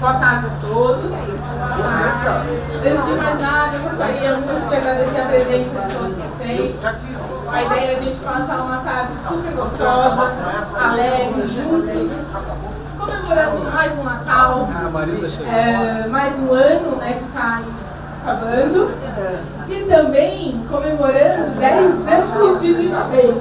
Boa tarde a todos. Antes de mais nada, eu gostaria muito de agradecer a presença de todos vocês. A ideia é a gente passar uma tarde super gostosa, alegre, juntos, comemorando mais um Natal, é, mais um ano né, que está acabando, e também comemorando 10 anos de Viva Bem.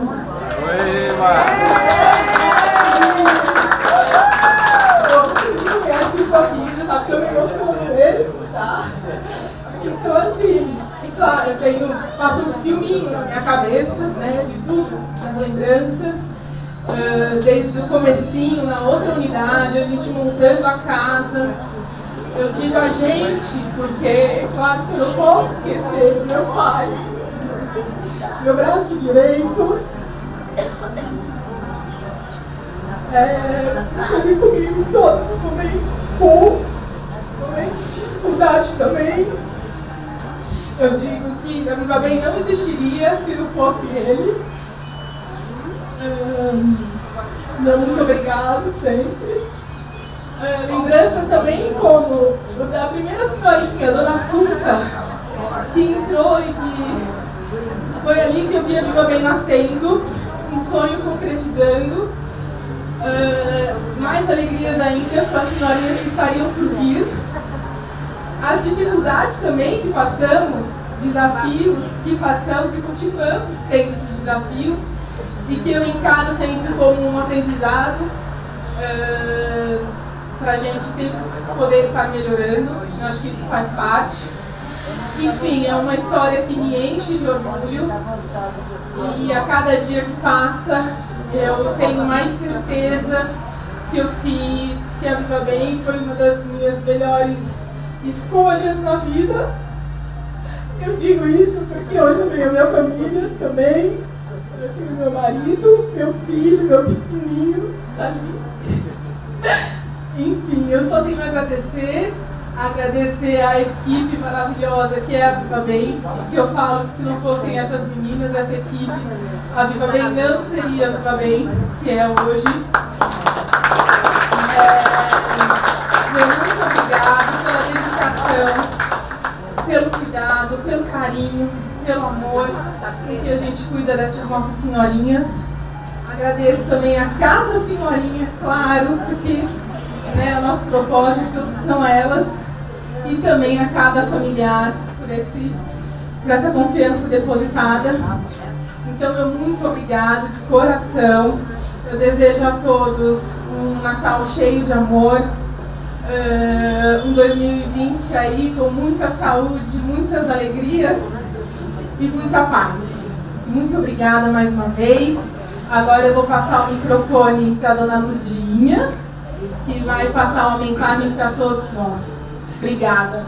Eu tenho, faço um filminho na minha cabeça, né, de tudo, das lembranças, uh, desde o comecinho, na outra unidade, a gente montando a casa. Eu digo a gente, porque é claro que eu não posso esquecer meu pai, meu braço direito, é, ali comigo em todos os momentos bons, momentos de dificuldade também. Eu digo que a Viva Bem não existiria se não fosse ele. Hum, muito obrigado sempre. Uh, lembranças também como da primeira senhorinha, Dona Suca, que entrou e que foi ali que eu vi a Viva Bem nascendo, um sonho concretizando. Uh, mais alegrias ainda para as senhorinhas que estariam por vir. As dificuldades também que passamos, desafios que passamos e continuamos tendo esses desafios e que eu encaro sempre como um aprendizado uh, para a gente sempre poder estar melhorando. Eu acho que isso faz parte. Enfim, é uma história que me enche de orgulho e a cada dia que passa eu tenho mais certeza que eu fiz, que a Viva Bem foi uma das minhas melhores escolhas na vida. Eu digo isso porque hoje eu tenho a minha família também. Eu tenho meu marido, meu filho, meu pequenininho ali. Enfim, eu só tenho a agradecer agradecer a equipe maravilhosa que é a Viva Bem, que eu falo que se não fossem essas meninas, essa equipe, a Viva Bem não seria a Viva Bem, que é hoje. É, muito obrigada pela dedicação, pelo cuidado, pelo carinho, pelo amor com que a gente cuida dessas nossas senhorinhas. Agradeço também a cada senhorinha, claro, porque né, o nosso propósito são elas e também a cada familiar por, esse, por essa confiança depositada. Então, eu muito obrigado de coração. Eu desejo a todos um Natal cheio de amor, um 2020 aí com muita saúde, muitas alegrias e muita paz. Muito obrigada mais uma vez. Agora eu vou passar o microfone para a dona Ludinha, que vai passar uma mensagem para todos nós. Obrigada.